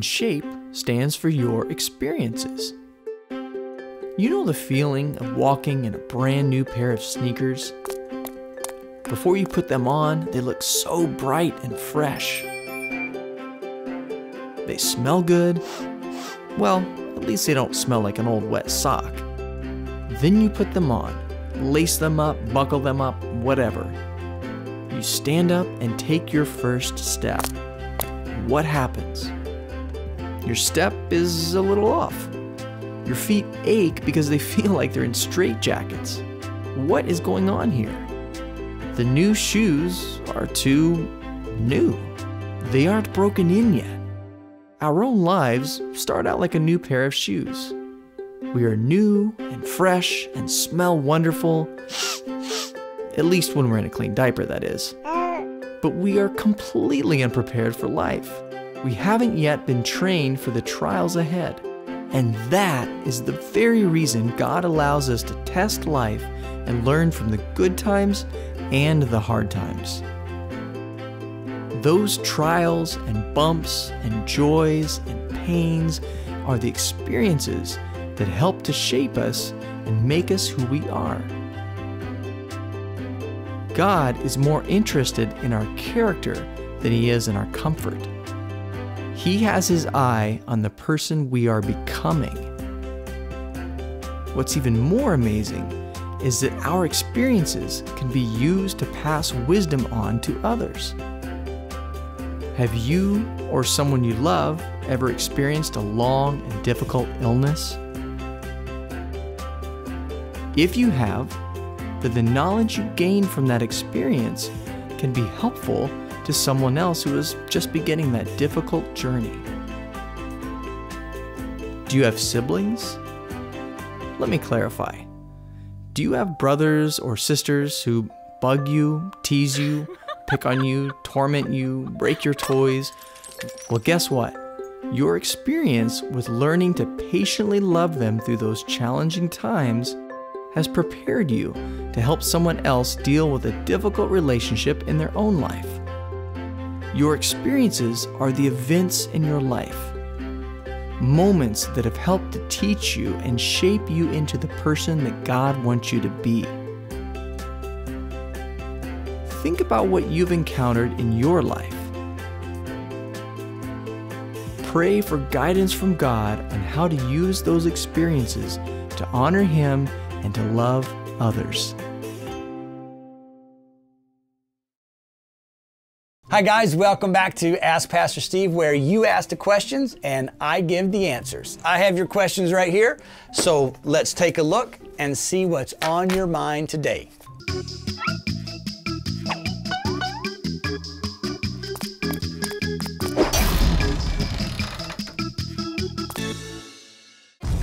E shape stands for your experiences. You know the feeling of walking in a brand new pair of sneakers? Before you put them on, they look so bright and fresh. They smell good. Well, at least they don't smell like an old wet sock. Then you put them on, lace them up, buckle them up, whatever. You stand up and take your first step. What happens? Your step is a little off. Your feet ache because they feel like they're in straitjackets. What is going on here? The new shoes are too new. They aren't broken in yet. Our own lives start out like a new pair of shoes. We are new and fresh and smell wonderful. At least when we're in a clean diaper, that is. But we are completely unprepared for life. We haven't yet been trained for the trials ahead. And that is the very reason God allows us to test life and learn from the good times and the hard times. Those trials and bumps and joys and pains are the experiences that help to shape us and make us who we are. God is more interested in our character than he is in our comfort. He has his eye on the person we are becoming. What's even more amazing is that our experiences can be used to pass wisdom on to others. Have you or someone you love ever experienced a long and difficult illness? If you have, then the knowledge you gain from that experience can be helpful to someone else who is just beginning that difficult journey. Do you have siblings? Let me clarify. Do you have brothers or sisters who bug you, tease you, pick on you, torment you, break your toys? Well, guess what? Your experience with learning to patiently love them through those challenging times has prepared you to help someone else deal with a difficult relationship in their own life. Your experiences are the events in your life, moments that have helped to teach you and shape you into the person that God wants you to be. Think about what you've encountered in your life. Pray for guidance from God on how to use those experiences to honor Him and to love others. Hi, guys. Welcome back to Ask Pastor Steve, where you ask the questions and I give the answers. I have your questions right here, so let's take a look and see what's on your mind today.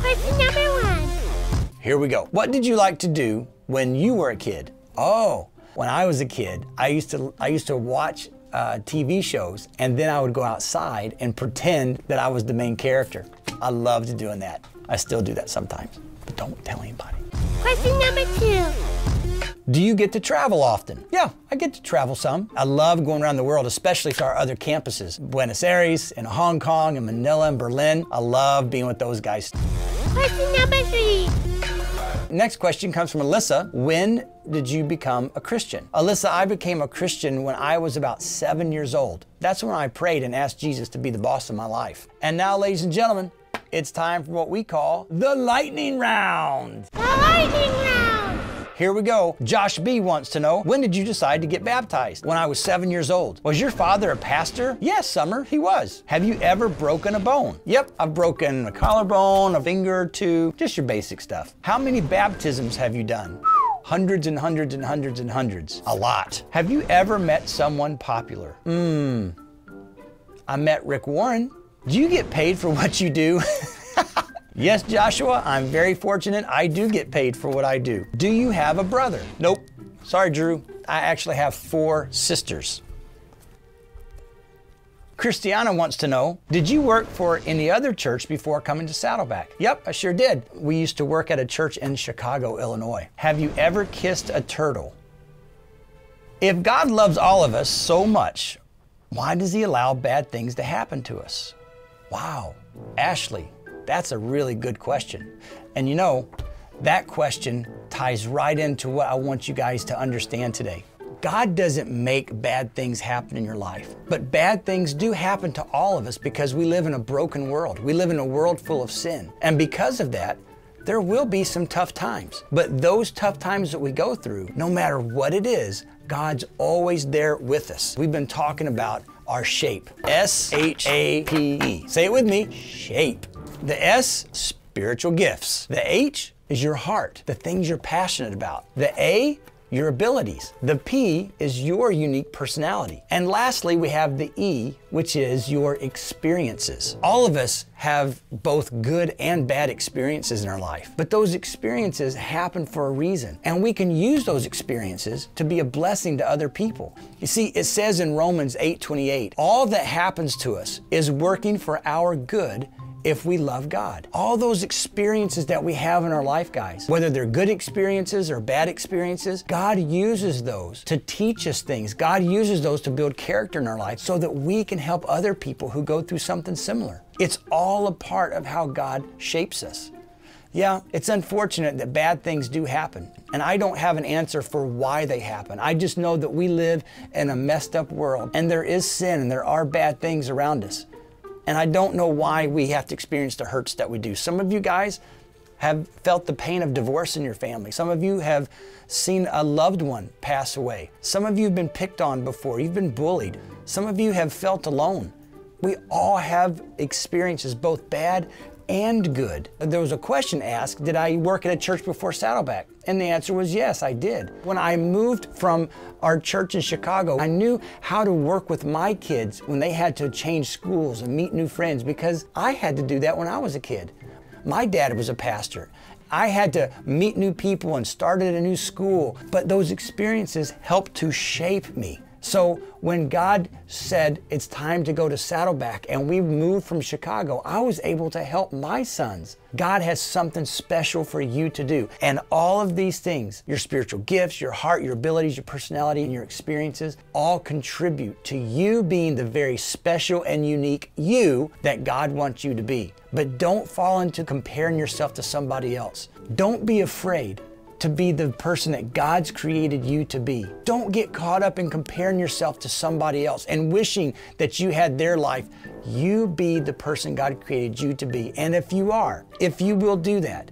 Question number one. Here we go. What did you like to do when you were a kid? Oh, when I was a kid, I used to I used to watch uh, TV shows, and then I would go outside and pretend that I was the main character. I loved doing that. I still do that sometimes, but don't tell anybody. Question number two. Do you get to travel often? Yeah, I get to travel some. I love going around the world, especially to our other campuses Buenos Aires, and Hong Kong, and Manila, and Berlin. I love being with those guys. Question number three. Next question comes from Alyssa. When did you become a Christian? Alyssa, I became a Christian when I was about seven years old. That's when I prayed and asked Jesus to be the boss of my life. And now, ladies and gentlemen, it's time for what we call the lightning round. The lightning round. Here we go. Josh B wants to know, when did you decide to get baptized? When I was seven years old. Was your father a pastor? Yes, Summer, he was. Have you ever broken a bone? Yep, I've broken a collarbone, a finger or two, just your basic stuff. How many baptisms have you done? Hundreds and hundreds and hundreds and hundreds. A lot. Have you ever met someone popular? Mmm. I met Rick Warren. Do you get paid for what you do? Yes, Joshua, I'm very fortunate. I do get paid for what I do. Do you have a brother? Nope. Sorry, Drew. I actually have four sisters. Christiana wants to know Did you work for any other church before coming to Saddleback? Yep, I sure did. We used to work at a church in Chicago, Illinois. Have you ever kissed a turtle? If God loves all of us so much, Why does He allow bad things to happen to us? Wow, Ashley, that's a really good question. And you know, that question ties right into what I want you guys to understand today. God doesn't make bad things happen in your life, but bad things do happen to all of us because we live in a broken world. We live in a world full of sin. And because of that, there will be some tough times. But those tough times that we go through, no matter what it is, God's always there with us. We've been talking about our shape S H A P E. Say it with me shape. The S, spiritual gifts. The H is your heart, the things you're passionate about. The A, your abilities. The P is your unique personality. And lastly, we have the E, which is your experiences. All of us have both good and bad experiences in our life, but those experiences happen for a reason. And we can use those experiences to be a blessing to other people. You see, it says in Romans 8:28, all that happens to us is working for our good if we love God. All those experiences that we have in our life, guys, whether they're good experiences or bad experiences, God uses those to teach us things. God uses those to build character in our life so that we can help other people who go through something similar. It's all a part of how God shapes us. Yeah, it's unfortunate that bad things do happen. And I don't have an answer for why they happen. I just know that we live in a messed up world and there is sin and there are bad things around us. And I don't know why we have to experience the hurts that we do. Some of you guys have felt the pain of divorce in your family. Some of you have seen a loved one pass away. Some of you have been picked on before. You've been bullied. Some of you have felt alone. We all have experiences, both bad and good. There was a question asked Did I work at a church before Saddleback? And the answer was yes, I did. When I moved from our church in Chicago, I knew how to work with my kids when they had to change schools and meet new friends because I had to do that when I was a kid. My dad was a pastor. I had to meet new people and start at a new school, but those experiences helped to shape me. So when God said it's time to go to Saddleback and we moved from Chicago, I was able to help my sons. God has something special for you to do. And all of these things, your spiritual gifts, your heart, your abilities, your personality, and your experiences, all contribute to you being the very special and unique you that God wants you to be. But don't fall into comparing yourself to somebody else. Don't be afraid to be the person that God's created you to be. Don't get caught up in comparing yourself to somebody else and wishing that you had their life. You be the person God created you to be. And if you are, if you will do that,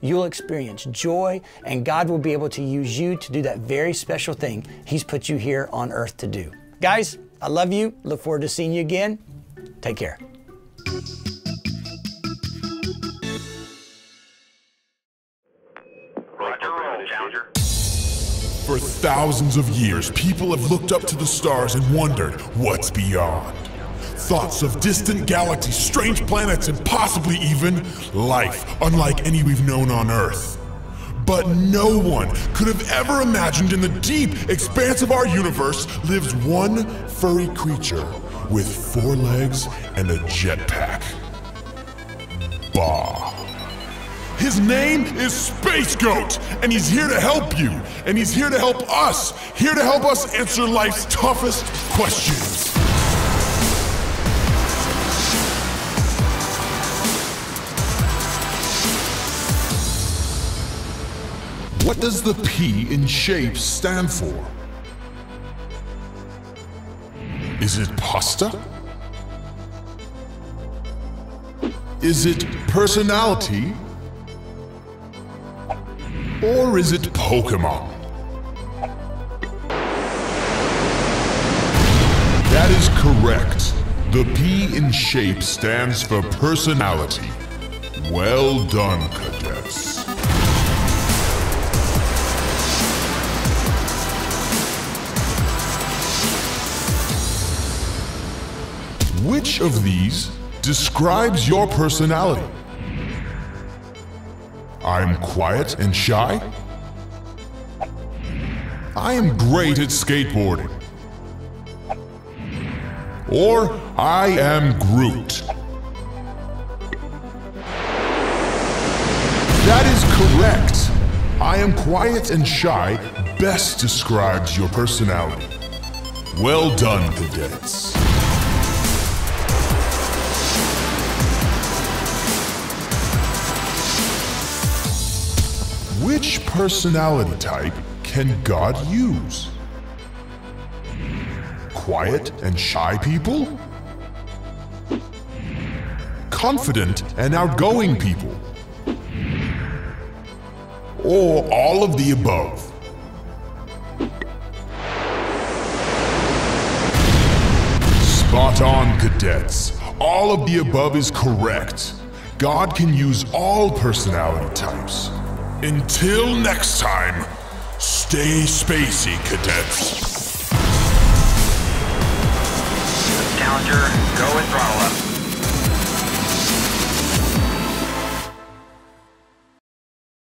you'll experience joy and God will be able to use you to do that very special thing He's put you here on earth to do. Guys, I love you. Look forward to seeing you again. Take care. For thousands of years, people have looked up to the stars and wondered what's beyond. Thoughts of distant galaxies, strange planets, and possibly even life unlike any we've known on Earth. But no one could have ever imagined in the deep expanse of our universe lives one furry creature with four legs and a jetpack. Bah. His name is Space Goat, and he's here to help you, and he's here to help us, here to help us answer life's toughest questions. What does the P in shape stand for? Is it pasta? Is it personality? Or is it Pokemon? That is correct. The P in shape stands for personality. Well done, cadets. Which of these describes your personality? I'm quiet and shy. I am great at skateboarding. Or I am Groot. That is correct. I am quiet and shy best describes your personality. Well done, cadets. Which personality type can God use? Quiet and shy people? Confident and outgoing people? Or all of the above? Spot on, cadets. All of the above is correct. God can use all personality types. Until next time, stay spacey, cadets. Challenger, go and throttle up.